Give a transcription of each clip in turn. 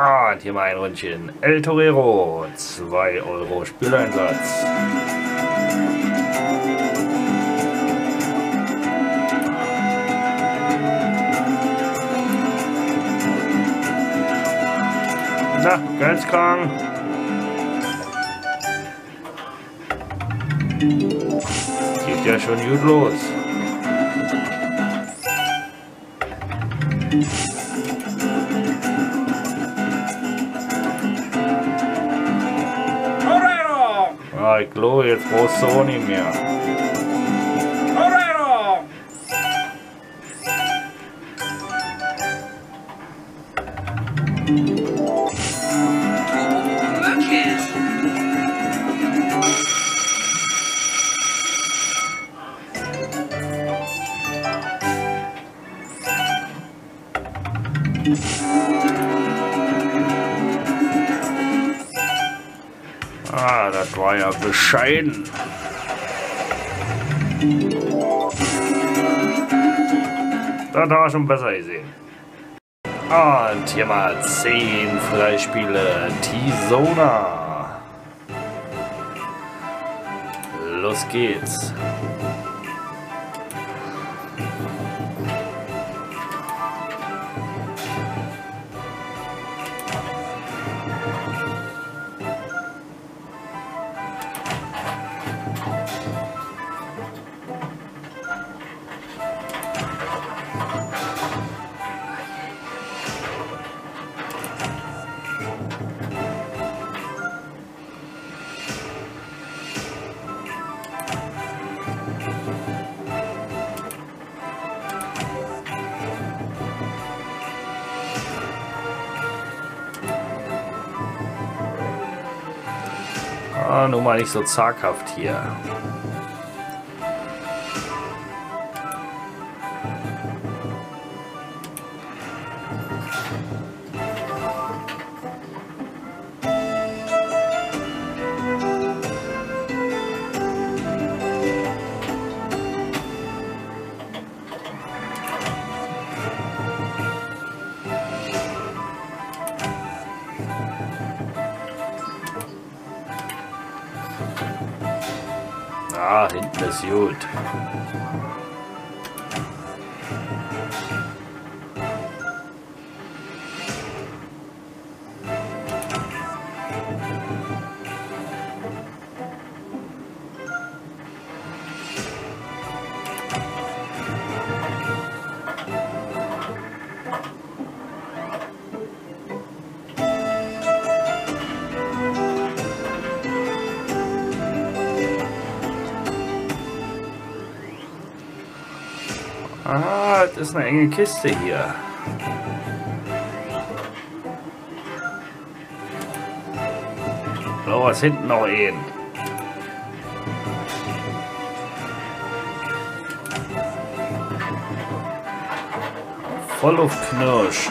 Und hier mal ein Rundchen. El Torero, 2 Euro Spieleinsatz. Na, Geizkrank. Geht ja schon gut los. Torero! Ah, ich glaube, jetzt brauchst das war ja bescheiden. Das war schon besser gesehen. Und hier mal 10 Freispiele. T-Zona. Los geht's. Ah, nur mal nicht so zaghaft hier. Ah, hinten ist gut. Das ist eine enge Kiste hier. So, was hinten noch ein. Voll auf Knirsch.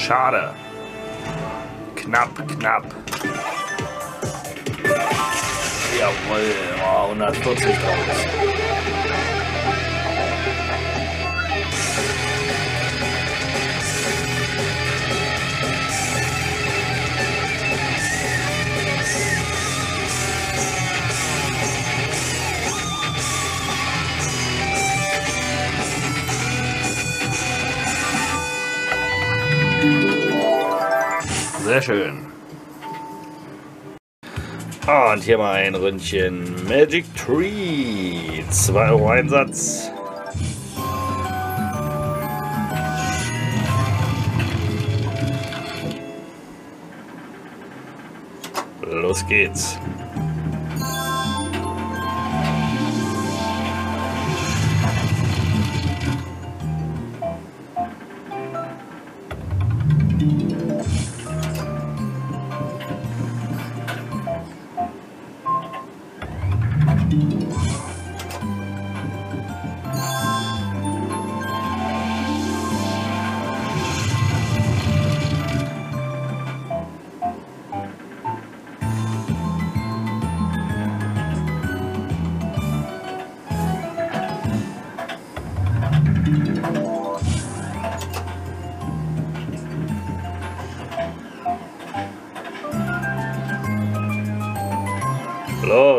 Schade. Knapp, knapp. Jawohl, oh, 140 draus. Sehr schön. Und hier mal ein Ründchen Magic Tree. 2 Euro Einsatz. Los geht's.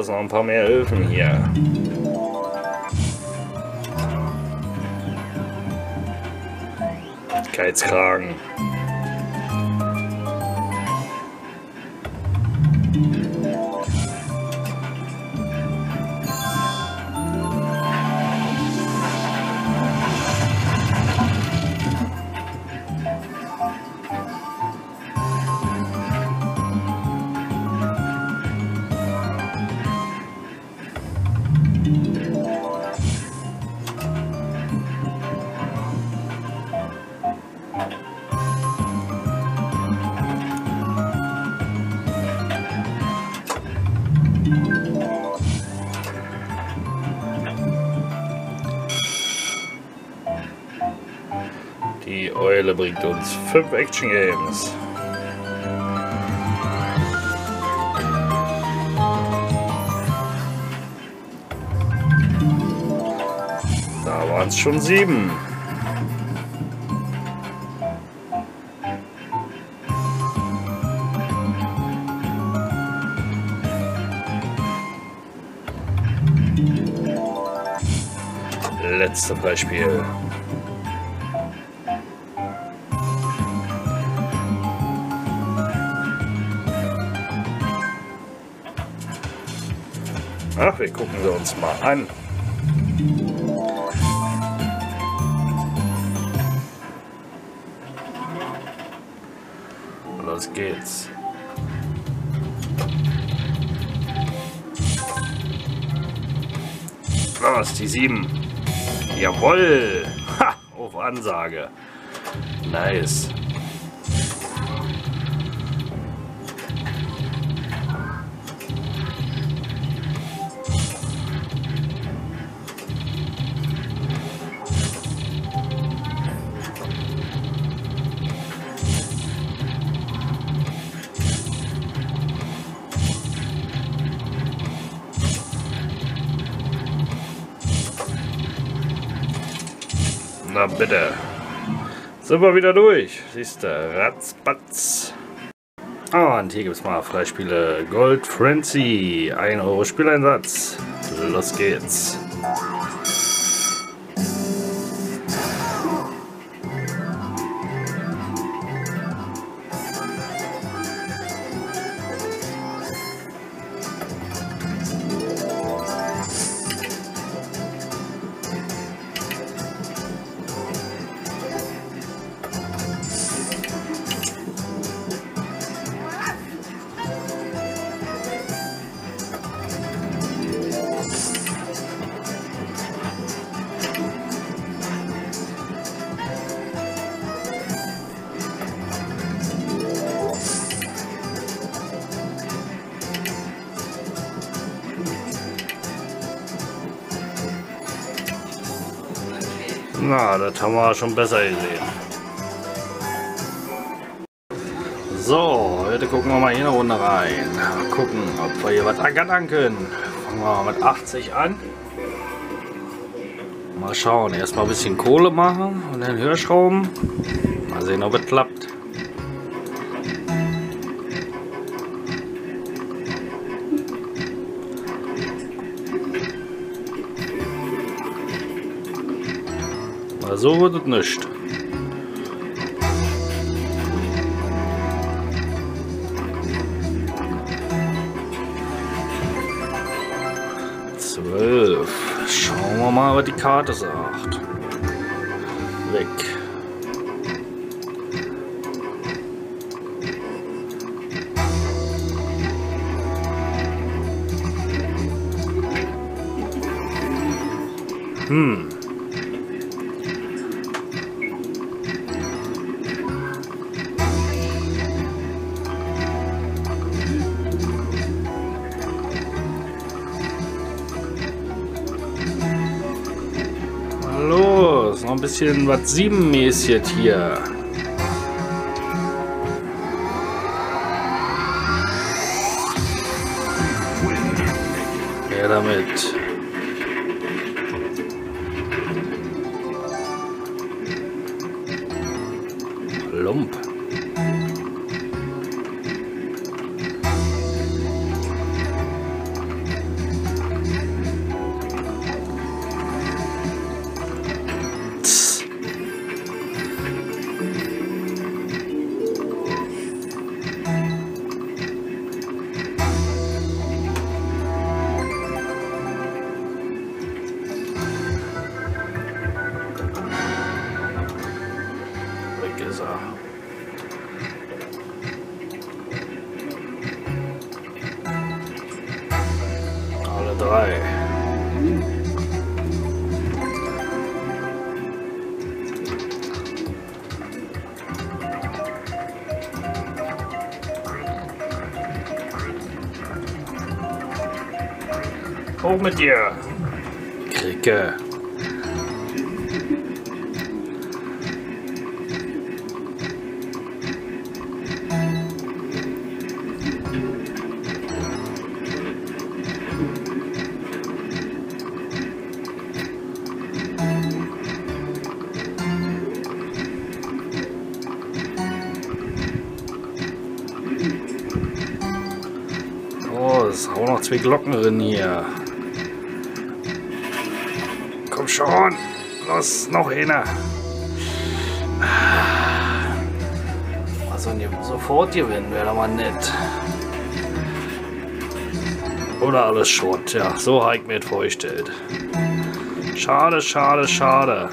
Los, noch ein paar mehr Öfen hier. Geizkragen. Bringt uns fünf Action Games. Da waren es schon sieben. Letzte Beispiel. Ach, wir gucken sie uns mal an. Los geht's. Los, die sieben. Jawoll. Ha, auf Ansage. Nice. Na bitte. Sind wir wieder durch. Siehst du, ratzbatz. Ah, und hier gibt es mal Freispiele Gold Frenzy. 1 Euro Spieleinsatz. Los geht's. Na, das haben wir schon besser gesehen. So, heute gucken wir mal hier eine Runde rein. Mal gucken, ob wir hier was ackern können. Fangen wir mal mit 80 an. Mal schauen, erstmal ein bisschen Kohle machen und dann Hörschrauben. Mal sehen, ob es klappt. Na, so wird es nicht. Zwölf. Schauen wir mal, was die Karte sagt. Weg. Hm. Bisschen was siebenmäßig hier. Her damit. Hoch mit dir! Kricke! Oh, es auch noch zwei Glocken hier. Komm schon. Los, noch eine. Also sofort gewinnen wäre mal nett. Oder alles Schrott. Ja, so habe ich mir das vorgestellt. Schade, schade, schade.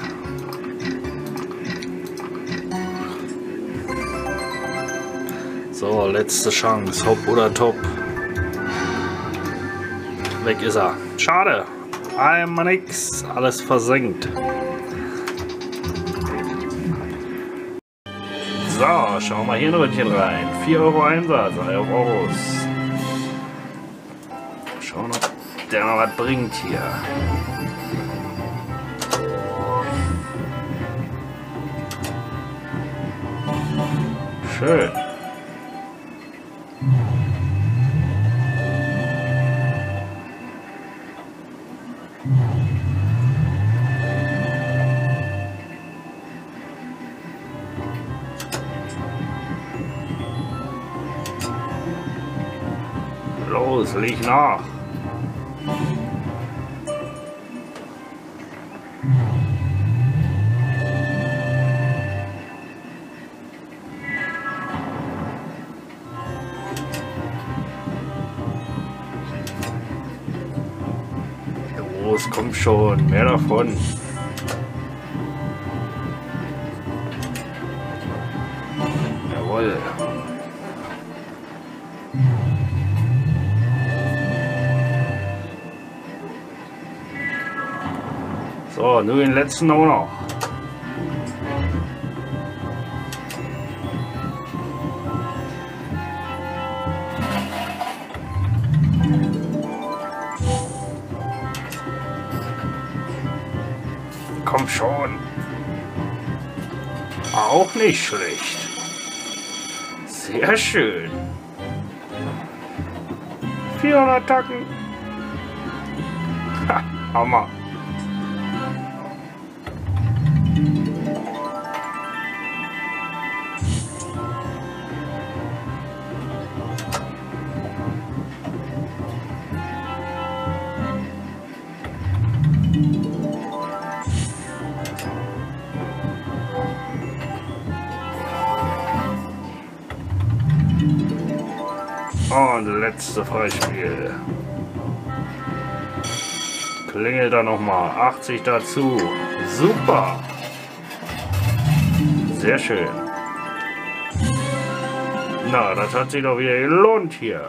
So, letzte Chance. Hopp oder top. Weg ist er. Schade. Einmal nix. Alles versenkt. So, schauen wir hier ein Röntchen rein. 4 Euro Einsatz, 11 Euros. Schauen, ob der noch was bringt hier. Schön. Los, leg nach. Los, komm schon, mehr davon. Jawohl. Nur den letzten auch noch. Komm schon. Auch nicht schlecht. Sehr schön. 400 Tacken. Ha, Hammer. Und letzte Freispiel. Klingelt da nochmal. 80 dazu. Super. Sehr schön. Na, das hat sich doch wieder gelohnt hier.